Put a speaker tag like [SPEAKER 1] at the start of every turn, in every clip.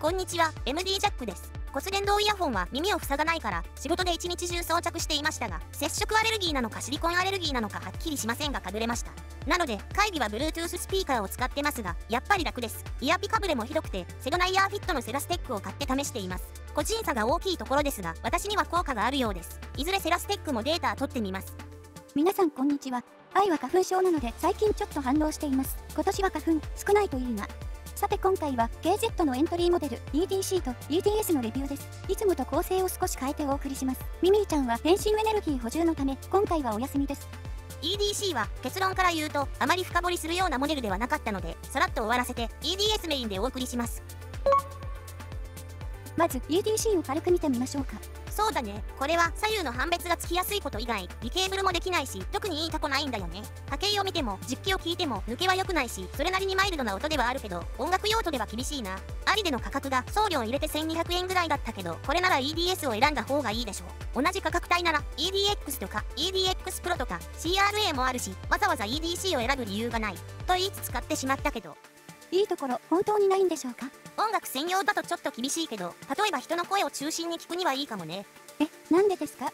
[SPEAKER 1] こんにちは、MD ジャックです。骨伝導イヤホンは耳を塞がないから仕事で一日中装着していましたが接触アレルギーなのかシリコンアレルギーなのかはっきりしませんがかぶれました。なので会議は Bluetooth スピーカーを使ってますがやっぱり楽です。イヤピかぶれもひどくてセドナイヤーフィットのセラステックを買って試しています。個人差が大きいところですが私には効果があるようです。いずれセラステックもデータ取ってみます。
[SPEAKER 2] 皆さんこんにちは。愛は花粉症なので最近ちょっと反応しています。今年は花粉少ないといいがさて今回は KZ のエントリーモデル EDC と EDS のレビューです。いつもと構成を少し変えてお送りします。ミミィちゃんは変身エネルギー補充のため今回はお休みです。
[SPEAKER 1] EDC は結論から言うとあまり深掘りするようなモデルではなかったのでさらっと終わらせて EDS メインでお送りします。
[SPEAKER 2] まず EDC を軽く見てみましょうか。
[SPEAKER 1] そうだね。これは左右の判別がつきやすいこと以外、リケーブルもできないし、特にいいタコないんだよね。波形を見ても、実機を聞いても、抜けは良くないし、それなりにマイルドな音ではあるけど、音楽用途では厳しいな。ありでの価格が送料入れて1200円ぐらいだったけど、これなら EDS を選んだ方がいいでしょう。同じ価格帯なら EDX とか EDX Pro とか CRA もあるし、わざわざ EDC を選ぶ理由がない。と言いつつ使ってしまったけど、
[SPEAKER 2] いいところ本当にないんでしょうか？
[SPEAKER 1] 音楽専用だとちょっと厳しいけど例えば人の声を中心に聞くにはいいかもね
[SPEAKER 2] えなんでですか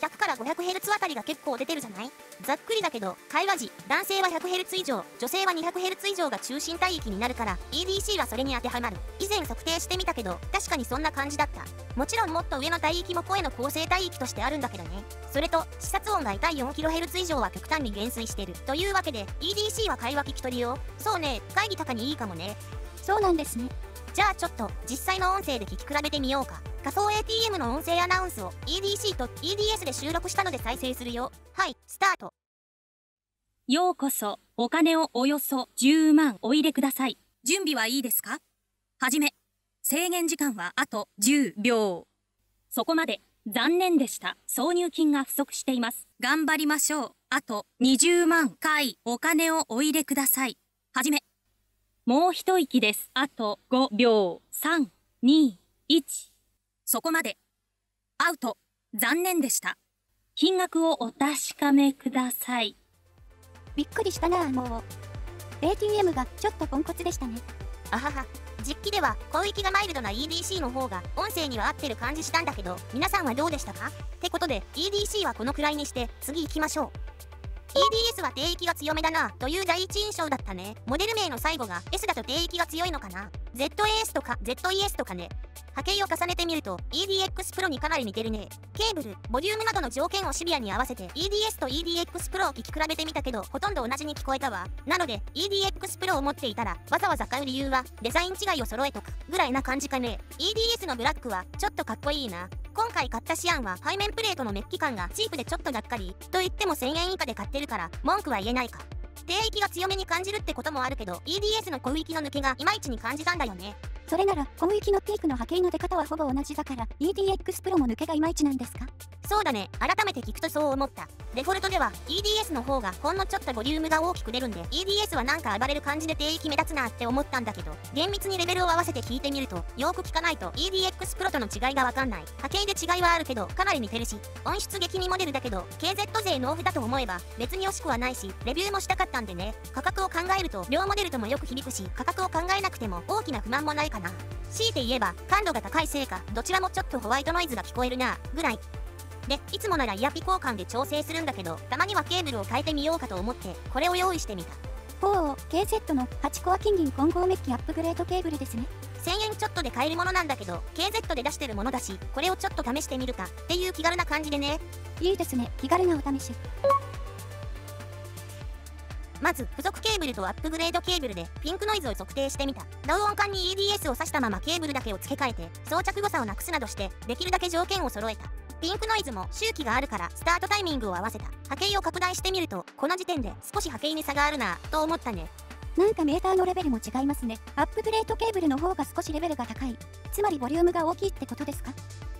[SPEAKER 1] ？100から 500Hz あたりが結構出てるじゃない？ざっくりだけど、会話時、男性は 100Hz 以上、女性は 200Hz 以上が中心帯域になるから、EDC はそれに当てはまる。以前測定してみたけど、確かにそんな感じだった。もちろんもっと上の帯域も声の構成帯域としてあるんだけどね。それと、視察音が痛い 4kHz 以上は極端に減衰してる。というわけで、EDC は会話聞き取りよ。そうね、会議高にいいかもね。
[SPEAKER 2] そうなんですね。
[SPEAKER 1] じゃあちょっと、実際の音声で聞き比べてみようか。仮想 ATM の音声アナウンスを EDC と EDS で収録したので再生するよ。はい、スタート。
[SPEAKER 3] ようこそ、お金をおよそ10万お入れください。
[SPEAKER 4] 準備はいいですか？はじめ。制限時間はあと10秒。
[SPEAKER 3] そこまで。残念でした。挿入金が不足しています。
[SPEAKER 4] 頑張りましょう。あと20万回お金をお入れください。はじめ。
[SPEAKER 3] もう一息です。あと5秒。3、2、1。
[SPEAKER 4] そこまで。アウト。残念でした。
[SPEAKER 3] 金額をお確かめください。
[SPEAKER 2] びっくりしたなもう。ATM がちょっとポンコツでしたね。
[SPEAKER 1] あはは。実機では広域がマイルドな EDC の方が音声には合ってる感じしたんだけど皆さんはどうでしたか？ってことで EDC はこのくらいにして次行きましょう EDS は定域が強めだなという第一印象だったね。モデル名の最後が S だと定域が強いのかな。ZAS とか ZES とかね波形を重ねてみると EDX Pro にかなり似てるね。ケーブル、ボリュームなどの条件をシビアに合わせて EDS と EDX Pro を聞き比べてみたけどほとんど同じに聞こえたわ。なので EDX Pro を持っていたらわざわざ買う理由はデザイン違いを揃えとくぐらいな感じかね。EDS のブラックはちょっとかっこいいな。今回買ったシアンは背面プレートのメッキ感がチープでちょっとがっかりと言っても1000円以下で買ってるから文句は言えないか。低域が強めに感じるってこともあるけど EDS の小域の抜けがいまいちに感じたんだよね。
[SPEAKER 2] それなら、小域のピークの波形の出方はほぼ同じだから、EDX プロも抜けがいまいちなんですか？
[SPEAKER 1] そうだね。改めて聞くとそう思った。デフォルトでは EDS の方がほんのちょっとボリュームが大きく出るんで EDS はなんか暴れる感じで低域目立つなって思ったんだけど厳密にレベルを合わせて聞いてみるとよく聞かないと EDX プロとの違いがわかんない波形で違いはあるけどかなり似てるし音質激似モデルだけど KZ 勢納付だと思えば別に惜しくはないしレビューもしたかったんでね価格を考えると両モデルともよく響くし価格を考えなくても大きな不満もないかな強いて言えば感度が高いせいかどちらもちょっとホワイトノイズが聞こえるなぐらいで、いつもならイヤピ交換で調整するんだけど、たまにはケーブルを変えてみようかと思って、これを用意してみた。
[SPEAKER 2] ほう、KZ の8コア金銀混合メッキアップグレードケーブルですね。
[SPEAKER 1] 1000円ちょっとで買えるものなんだけど、KZ で出してるものだし、これをちょっと試してみるかっていう気軽な感じでね。
[SPEAKER 2] いいですね、気軽なお試し。
[SPEAKER 1] まず、付属ケーブルとアップグレードケーブルでピンクノイズを測定してみた。ダウ音管に EDS を挿したままケーブルだけを付け替えて、装着誤差をなくすなどして、できるだけ条件を揃えた。ピンクノイズも周期があるからスタートタイミングを合わせた。波形を拡大してみるとこの時点で少し波形に差があるなと思ったね。
[SPEAKER 2] なんかメーターのレベルも違いますね。アップグレードケーブルの方が少しレベルが高い。つまりボリュームが大きいってことですか？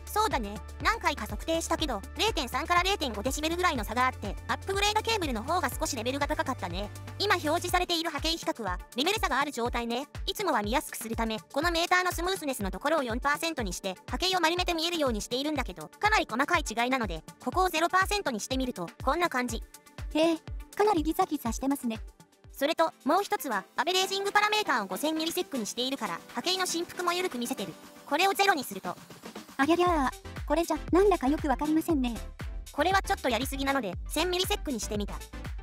[SPEAKER 1] そうだね。何回か測定したけど、0.3から0.5デシベルぐらいの差があって、アップグレードケーブルの方が少しレベルが高かったね。今表示されている波形比較は、レベル差がある状態ね。いつもは見やすくするため、このメーターのスムースネスのところを4%にして、波形を丸めて見えるようにしているんだけど、かなり細かい違いなので、ここを0%にしてみると、こんな感じ。
[SPEAKER 2] へえ、かなりギザギザしてますね。
[SPEAKER 1] それともう一つはアベレージングパラメーターを5000ミリセックにしているから波形の振幅も緩く見せてるこれをゼロにすると
[SPEAKER 2] ありゃりゃー。これじゃ、なんだかよくわかりませんね。
[SPEAKER 1] これはちょっとやりすぎなので1000ミリセックにしてみた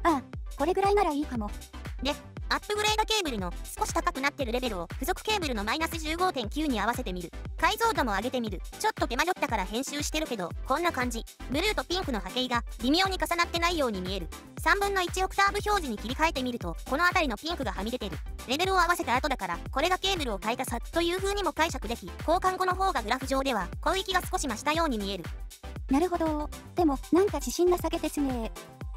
[SPEAKER 2] ああ、これぐらいならいいかも。
[SPEAKER 1] アップグレードケーブルの少し高くなってるレベルを付属ケーブルのマイナス15.9に合わせてみる解像度も上げてみるちょっと手間取ったから編集してるけどこんな感じブルーとピンクの波形が微妙に重なってないように見える3分の1オクターブ表示に切り替えてみるとこの辺りのピンクがはみ出てるレベルを合わせた後だからこれがケーブルを変えた差という風にも解釈でき交換後の方がグラフ上では広域が少し増したように見える
[SPEAKER 2] なるほど。でも、なんか自信なさげですね。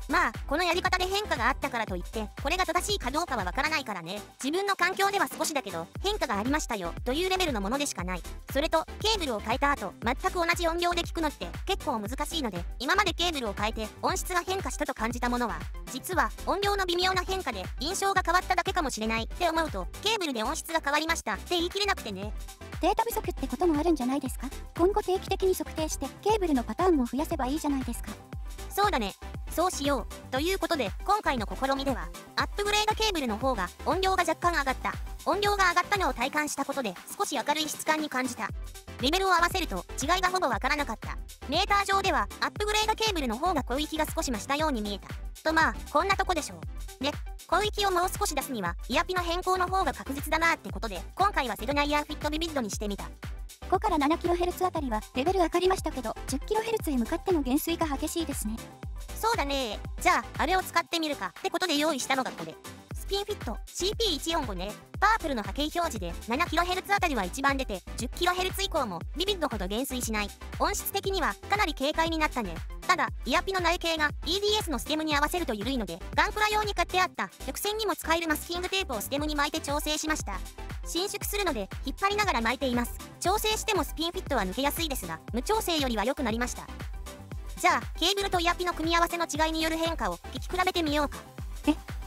[SPEAKER 1] まあこのやり方で変化があったからといってこれが正しいかどうかはわからないからね。自分の環境では少しだけど変化がありましたよというレベルのものでしかない。それとケーブルを変えた後全く同じ音量で聞くのって結構難しいので今までケーブルを変えて音質が変化したと感じたものは実は音量の微妙な変化で印象が変わっただけかもしれないって思うとケーブルで音質が変わりましたって言い切れなくてね。
[SPEAKER 2] データ不足ってこともあるんじゃないですか？今後定期的に測定して、ケーブルのパターンも増やせばいいじゃないですか。
[SPEAKER 1] そうだねそうしようということで今回の試みではアップグレードケーブルの方が音量が若干上がった。音量が上がったのを体感したことで少し明るい質感に感じた。レベルを合わせると違いがほぼわからなかった。メーター上ではアップグレードケーブルの方が広域が少し増したように見えた。とまあこんなとこでしょう。で広域をもう少し出すにはイヤピの変更の方が確実だなってことで今回はセドナイヤーフィットビビッドにしてみた。
[SPEAKER 2] 5から 7kHz あたりはレベル上がりましたけど、10kHz へ向かっての減衰が激しいですね。
[SPEAKER 1] そうだね。じゃああれを使ってみるかってことで用意したのがこれ。スピンフィット CP145 ね。パープルの波形表示で 7kHz あたりは一番出て 10kHz 以降もビビッドほど減衰しない。音質的にはかなり軽快になったね。ただイヤピの内径が EDS のステムに合わせると緩いのでガンプラ用に買ってあった。曲線にも使えるマスキングテープをステムに巻いて調整しました。伸縮するので引っ張りながら巻いています。調整してもスピンフィットは抜けやすいですが無調整よりは良くなりました。じゃあケーブルとイヤピの組み合わせの違いによる変化を聞き比べてみようか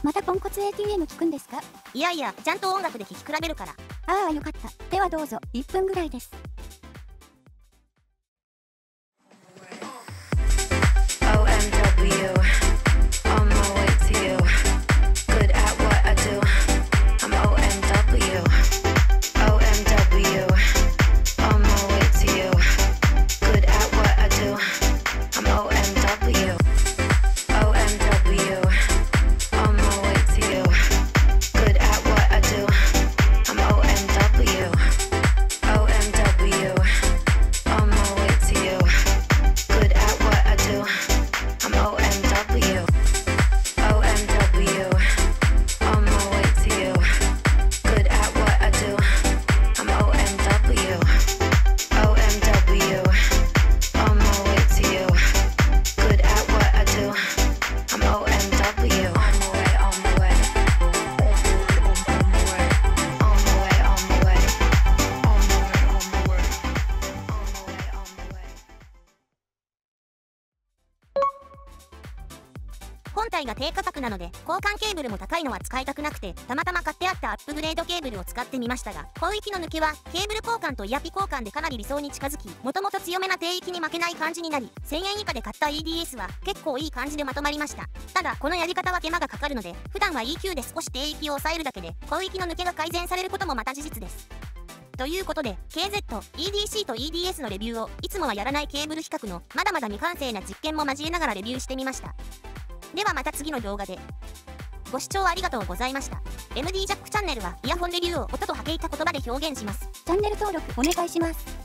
[SPEAKER 2] またポンコツ ATM 聞くんですか？
[SPEAKER 1] いやいやちゃんと音楽で聴き比べるから
[SPEAKER 2] ああ、よかった。ではどうぞ、1分ぐらいです。
[SPEAKER 1] 体が低価格なので交換ケーブルも高いのは使いたくなくてたまたま買ってあったアップグレードケーブルを使ってみましたが広域の抜けはケーブル交換とイヤピ交換でかなり理想に近づきもともと強めな低域に負けない感じになり1000円以下で買った EDS は結構いい感じでまとまりました。ただこのやり方は手間がかかるので普段は EQ で少し低域を抑えるだけで広域の抜けが改善されることもまた事実です。ということで KZ、EDC と EDS のレビューをいつもはやらないケーブル比較のまだまだ未完成な実験も交えながらレビューしてみました。ではまた次の動画で。ご視聴ありがとうございました。MD ジャックチャンネルはイヤホンレビューを音と波形た言葉で表現します。
[SPEAKER 2] チャンネル登録お願いします。